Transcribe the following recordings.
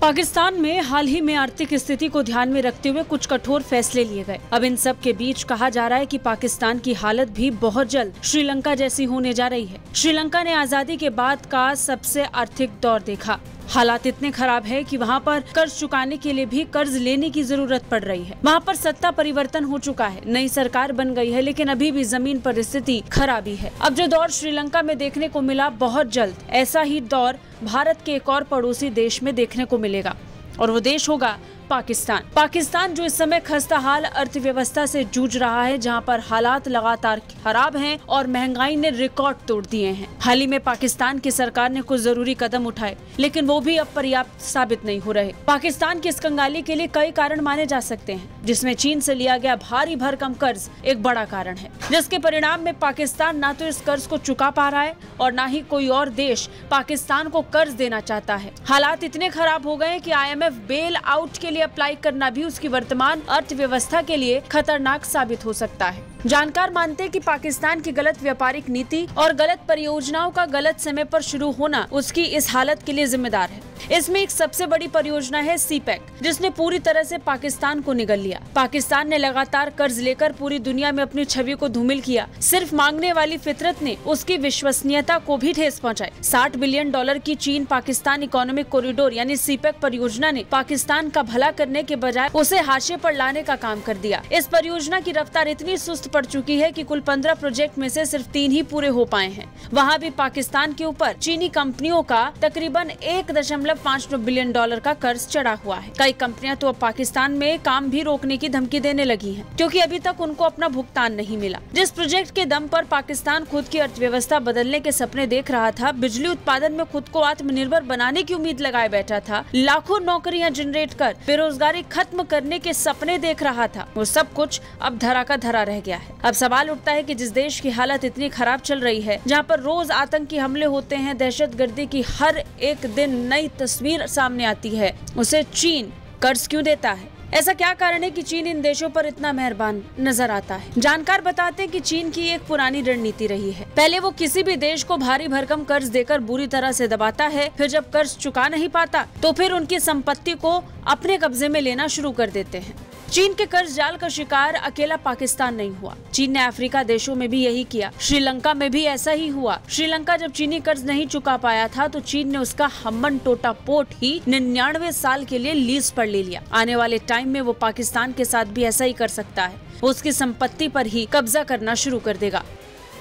पाकिस्तान में हाल ही में आर्थिक स्थिति को ध्यान में रखते हुए कुछ कठोर फैसले लिए गए। अब इन सब के बीच कहा जा रहा है कि पाकिस्तान की हालत भी बहुत जल्द श्रीलंका जैसी होने जा रही है। श्रीलंका ने आज़ादी के बाद का सबसे आर्थिक दौर देखा। हालात इतने खराब है कि वहाँ पर कर्ज चुकाने के लिए भी कर्ज लेने की ज़रूरत पड़ रही है। वहाँ पर सत्ता परिवर्तन हो चुका है, नई सरकार बन गई है, लेकिन अभी भी ज़मीन पर स्थिति खराबी है। अब जो दौर श्रीलंका में देखने को मिला, बहुत जल्द ऐसा ही दौर भारत के एक और पड़ोसी देश में देखने को मिलेगा। और वो देश होगा पाकिस्तान। पाकिस्तान जो इस समय खस्ता हाल अर्थव्यवस्था से जूझ रहा है, जहाँ पर हालात लगातार खराब हैं और महँगाई ने रिकॉर्ड तोड़ दिए हैं। हाल ही में पाकिस्तान की सरकार ने कुछ ज़रूरी कदम उठाए, लेकिन वो भी अब पर्याप्त साबित नहीं हो रहे। पाकिस्तान की इस कंगाली के लिए कई कारण माने जा सकते हैं, जिसमें चीन से लिया गया भारी भरकम कर्ज एक बड़ा कारण है, जिसके परिणाम में पाकिस्तान न तो इस कर्ज को चुका पा रहा है और न ही कोई और देश पाकिस्तान को कर्ज देना चाहता है। हालात इतने खराब हो गए कि आईएमएफ बेल आउट के लिए लिए अप्लाई करना भी उसकी वर्तमान अर्थव्यवस्था के लिए खतरनाक साबित हो सकता है। जानकार मानते हैं कि पाकिस्तान की गलत व्यापारिक नीति और गलत परियोजनाओं का गलत समय पर शुरू होना उसकी इस हालत के लिए जिम्मेदार है। इसमें एक सबसे बड़ी परियोजना है सीपैक जिसने पूरी तरह से पाकिस्तान को निगल लिया। पाकिस्तान ने लगातार कर्ज लेकर पूरी दुनिया में अपनी छवि को धूमिल किया। सिर्फ़ मांगने वाली फितरत ने उसकी विश्वसनीयता को भी ठेस पहुँचाई। साठ बिलियन डॉलर की चीन पाकिस्तान इकोनॉमिक कॉरिडोर यानी सीपैक परियोजना ने पाकिस्तान का भला करने के बजाय उसे हाशिए आरोप लाने का काम कर दिया। इस परियोजना की रफ्तार इतनी सुस्त पड़ चुकी है की कुल पंद्रह प्रोजेक्ट में से सिर्फ़ तीन ही पूरे हो पाए हैं। वहाँ भी पाकिस्तान के ऊपर चीनी कंपनियों का तकरीबन एक दशमलव पाँच नौ बिलियन डॉलर का कर्ज चढ़ा हुआ है। कई कंपनियाँ तो अब पाकिस्तान में काम भी रोकने की धमकी देने लगी है, क्यूँकी अभी तक उनको अपना भुगतान नहीं मिला। जिस प्रोजेक्ट के दम आरोप पाकिस्तान खुद की अर्थव्यवस्था बदलने के सपने देख रहा था, बिजली उत्पादन में खुद को आत्मनिर्भर बनाने की उम्मीद लगाए बैठा था, लाखों नौकरियाँ जनरेट कर बेरोजगारी खत्म करने के सपने देख रहा था। वो सब कुछ अब धरा का धरा रह गया है अब सवाल उठता है की जिस देश की हालत इतनी खराब चल रही है, जहाँ पर रोज आतंकी हमले होते हैं दहशत गर्दी की हर एक दिन नई तस्वीर सामने आती है। उसे चीन कर्ज क्यों देता है? ऐसा क्या कारण है कि चीन इन देशों पर इतना मेहरबान नज़र आता है? जानकार बताते हैं कि चीन की एक पुरानी रणनीति रही है। पहले वो किसी भी देश को भारी भरकम कर्ज देकर बुरी तरह से दबाता है, फिर जब कर्ज चुका नहीं पाता तो फिर उनकी संपत्ति को अपने कब्जे में लेना शुरू कर देते हैं। चीन के कर्ज जाल का शिकार अकेला पाकिस्तान नहीं हुआ। चीन ने अफ्रीका देशों में भी यही किया। श्रीलंका में भी ऐसा ही हुआ। श्रीलंका जब चीनी कर्ज नहीं चुका पाया था तो चीन ने उसका हमन टोटा पोर्ट ही निन्यानवे साल के लिए लीज पर ले लिया। आने वाले टाइम में वो पाकिस्तान के साथ भी ऐसा ही कर सकता है। उसकी संपत्ति पर ही कब्जा करना शुरू कर देगा।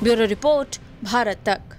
ब्यूरो रिपोर्ट, भारत तक।